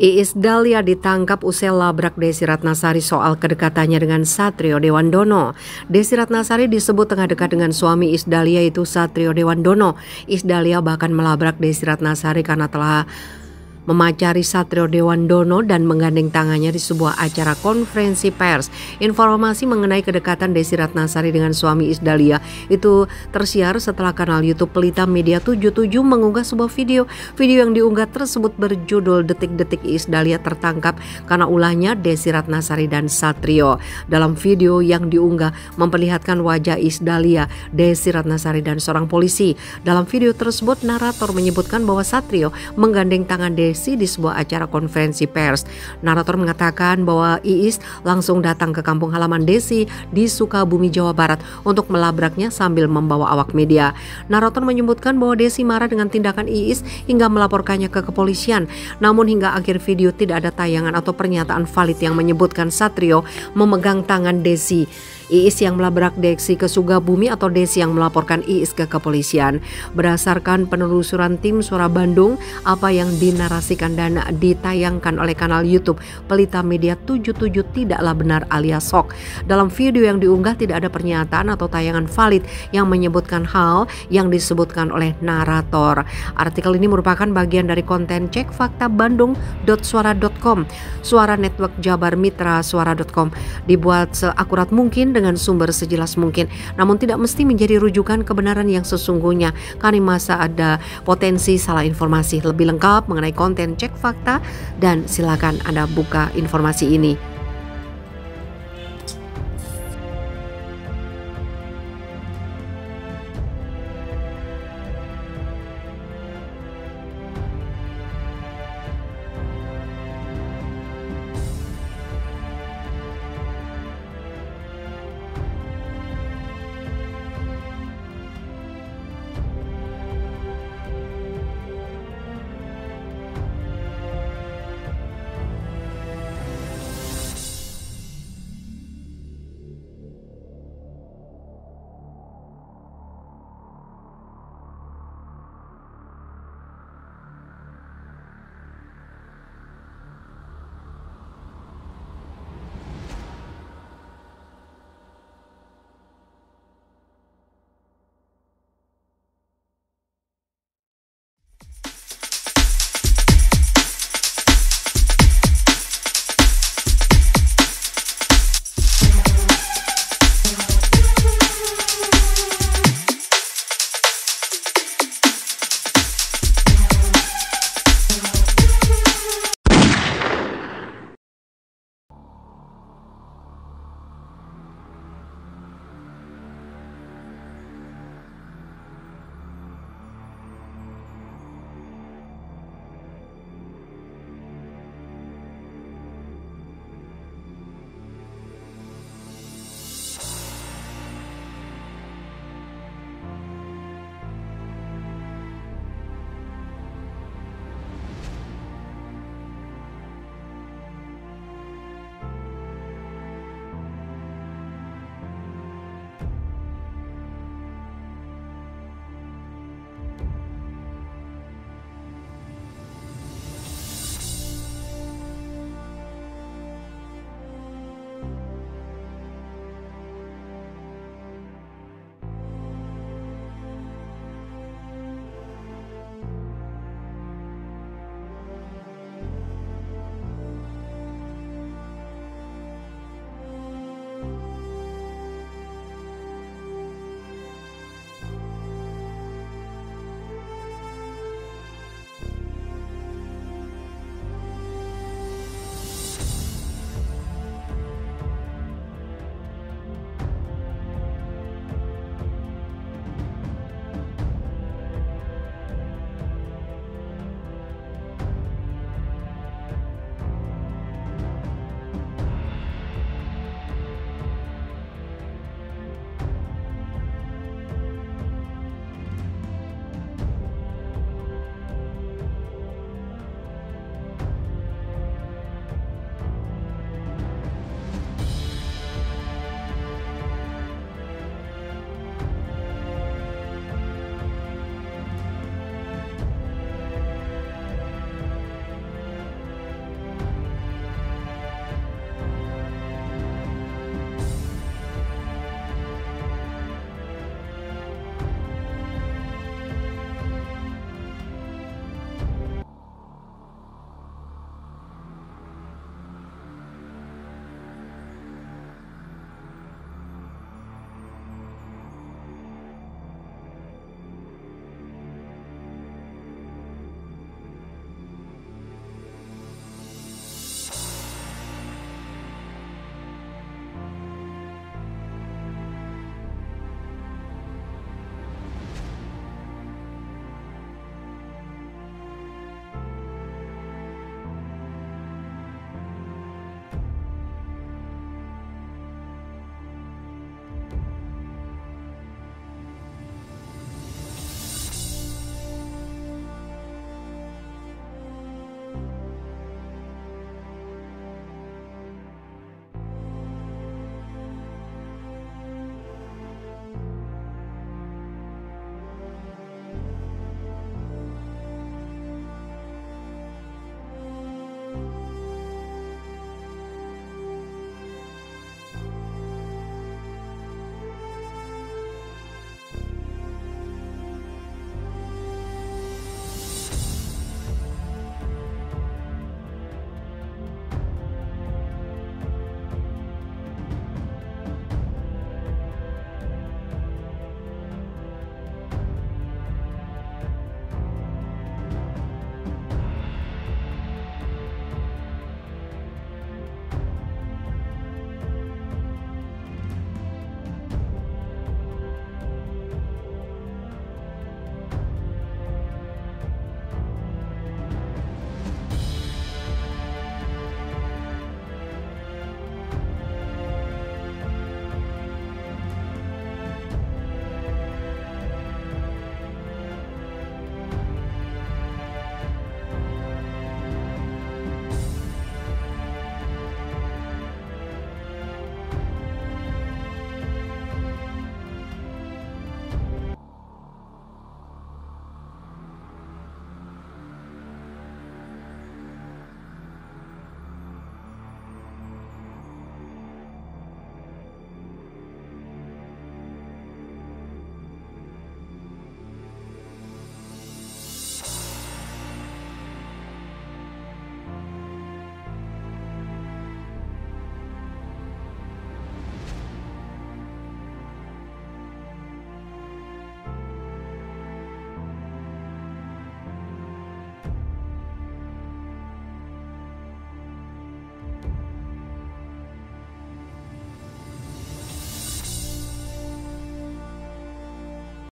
Iis Dahlia ditangkap usai labrak Desi Ratnasari soal kedekatannya dengan Satrio Dewandono. Desi Ratnasari disebut tengah dekat dengan suami Iis Dahlia itu Satrio Dewandono. Iis Dahlia bahkan melabrak Desi Ratnasari karena telah memacari Satrio Dewandono dan menggandeng tangannya di sebuah acara konferensi pers. Informasi mengenai kedekatan Desi Ratnasari dengan suami Isdalia itu tersiar setelah kanal YouTube Pelita Media 77 mengunggah sebuah video. Video yang diunggah tersebut berjudul Detik-detik Isdalia tertangkap karena ulahnya Desi Ratnasari dan Satrio. Dalam video yang diunggah memperlihatkan wajah Isdalia, Desi Ratnasari dan seorang polisi. Dalam video tersebut narator menyebutkan bahwa Satrio menggandeng tangan Desi Di sebuah acara konferensi pers. Narator mengatakan bahwa Iis langsung datang ke kampung halaman Desi di Sukabumi, Jawa Barat untuk melabraknya sambil membawa awak media. Narator menyebutkan bahwa Desi marah dengan tindakan Iis hingga melaporkannya ke kepolisian. Namun hingga akhir video tidak ada tayangan atau pernyataan valid yang menyebutkan Satrio memegang tangan Desi. Iis yang melabrak Desi ke Sugabumi atau Desi yang melaporkan Iis ke kepolisian. Berdasarkan penelusuran tim Suara Bandung, apa yang dinarasikan dan ditayangkan oleh kanal YouTube Pelita Media 77 tidaklah benar alias hoax. Dalam video yang diunggah tidak ada pernyataan atau tayangan valid yang menyebutkan hal yang disebutkan oleh narator. Artikel ini merupakan bagian dari konten cek fakta bandung.suara.com, Suara Network Jabar Mitra Suara.com dibuat seakurat mungkin dengan sumber sejelas mungkin, namun tidak mesti menjadi rujukan kebenaran yang sesungguhnya. Karena masa ada potensi salah informasi. Lebih lengkap mengenai konten cek fakta dan silakan Anda buka informasi ini